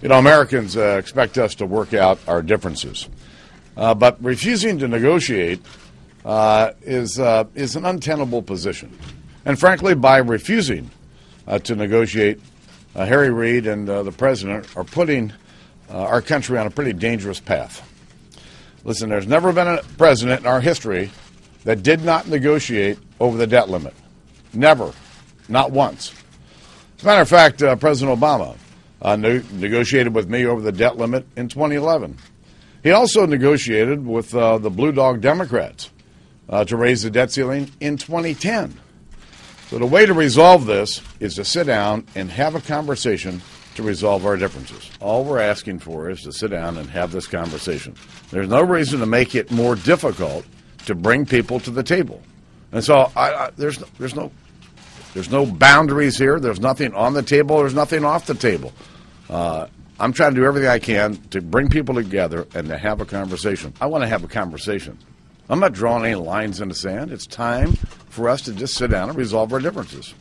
You know, Americans uh, expect us to work out our differences, uh, but refusing to negotiate uh, is uh, is an untenable position. And frankly, by refusing uh, to negotiate, uh, Harry Reid and the president are putting our country on a pretty dangerous path. Listen, there's never been a president in our history that did not negotiate over the debt limit. Never, not once. As a matter of fact, President Obama uh, ne- negotiated with me over the debt limit in 2011. He also negotiated with uh, the Blue Dog Democrats uh, to raise the debt ceiling in 2010. So the way to resolve this is to sit down and have a conversation to resolve our differences. All we're asking for is to sit down and have this conversation. There's no reason to make it more difficult to bring people to the table. And so I, I, there's there's no there's no boundaries here. There's nothing on the table. There's nothing off the table. Uh, I'm trying to do everything I can to bring people together and to have a conversation. I want to have a conversation. I'm not drawing any lines in the sand. It's time for us to just sit down and resolve our differences.